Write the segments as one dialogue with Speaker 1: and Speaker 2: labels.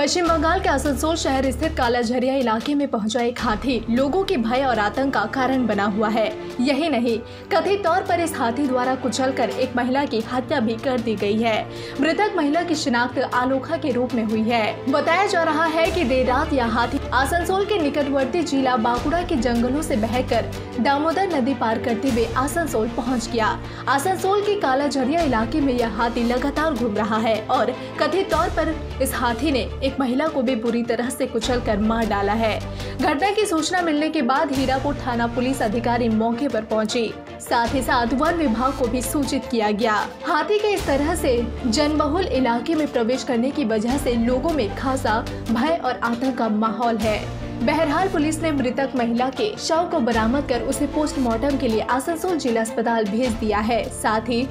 Speaker 1: पश्चिम बंगाल के आसनसोल शहर स्थित कालाझरिया इलाके में पहुँचा एक हाथी। लोगों के भय और आतंक का कारण बना हुआ है। यही नहीं, कथित तौर पर इस हाथी द्वारा कुचलकर एक महिला की हत्या भी कर दी गई है। मृतक महिला की शिनाख्त आलोखा के रूप में हुई है। बताया जा रहा है कि देर रात यह हाथी आसनसोल के निकटवर्ती जिला बांकुड़ा के जंगलों से बहकर दामोदर नदी पार करते हुए आसनसोल पहुँच गया। आसनसोल के कालाझरिया इलाके में यह हाथी लगातार घूम रहा है और कथित तौर पर इस हाथी ने एक महिला को भी बुरी तरह से कुचल कर मार डाला है। घटना की सूचना मिलने के बाद हीरापुर थाना पुलिस अधिकारी मौके पर पहुँची। साथ ही साथ वन विभाग को भी सूचित किया गया। हाथी के इस तरह से जनबहुल इलाके में प्रवेश करने की वजह से लोगों में खासा भय और आतंक का माहौल है। बहरहाल पुलिस ने मृतक महिला के शव को बरामद कर उसे पोस्टमार्टम के लिए आसनसोल जिला अस्पताल भेज दिया है। साथ ही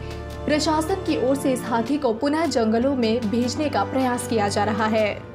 Speaker 1: प्रशासन की ओर से इस हाथी को पुनः जंगलों में भेजने का प्रयास किया जा रहा है।